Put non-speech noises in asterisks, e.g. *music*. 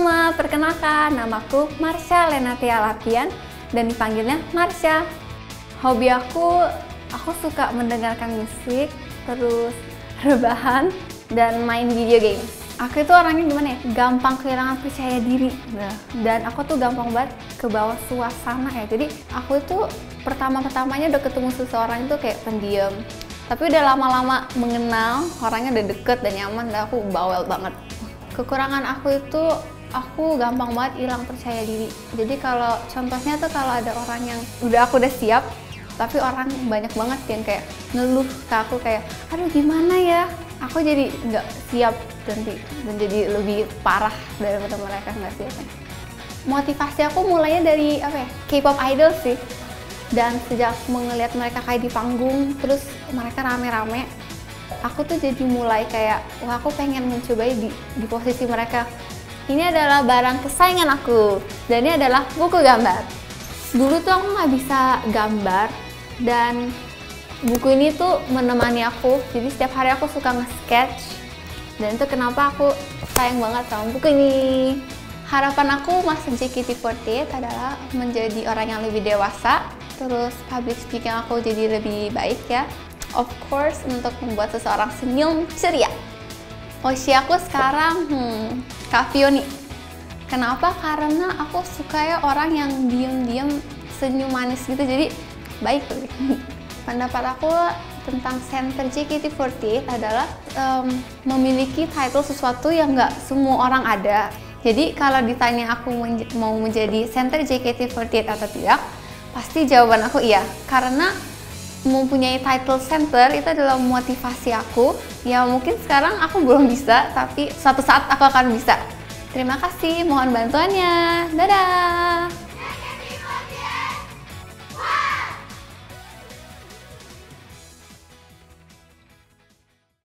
semua, perkenalkan namaku Marsha Lenatia Lapian dan dipanggilnya Marsha. Hobi aku, aku suka mendengarkan musik, terus rebahan, dan main video game. Aku itu orangnya gimana ya, gampang kehilangan percaya diri. Nah, dan aku tuh gampang banget ke bawah suasana ya. Jadi aku itu pertama-pertamanya udah ketemu seseorang itu kayak pendiam. Tapi udah lama-lama mengenal, orangnya udah deket dan nyaman, dan aku bawel banget kekurangan aku itu aku gampang banget hilang percaya diri. Jadi kalau contohnya tuh kalau ada orang yang udah aku udah siap tapi orang banyak banget yang kayak ngeluh ke aku kayak aduh gimana ya? Aku jadi nggak siap dan, dan jadi lebih parah daripada mereka nggak siap motivasi aku mulainya dari apa ya? K-pop idol sih. Dan sejak melihat mereka kayak di panggung terus mereka rame-rame aku tuh jadi mulai kayak wah aku pengen mencoba di, di posisi mereka ini adalah barang kesayangan aku. Dan ini adalah buku gambar. Dulu tuh aku nggak bisa gambar. Dan buku ini tuh menemani aku. Jadi setiap hari aku suka nge-sketch. Dan itu kenapa aku sayang banget sama buku ini. Harapan aku masuk JKT48 adalah menjadi orang yang lebih dewasa. Terus public speaking aku jadi lebih baik ya. Of course untuk membuat seseorang senyum ceria. Aku sekarang, hmm, Kak nih. Kenapa? Karena aku suka ya orang yang diem-diem senyum manis gitu, jadi baik. *laughs* Pendapat aku tentang center JKT48 adalah um, memiliki title sesuatu yang nggak semua orang ada. Jadi kalau ditanya aku mau menjadi center JKT48 atau tidak, pasti jawaban aku iya. Karena mempunyai title center itu adalah motivasi aku. Ya mungkin sekarang aku belum bisa tapi suatu saat aku akan bisa. Terima kasih mohon bantuannya. Dadah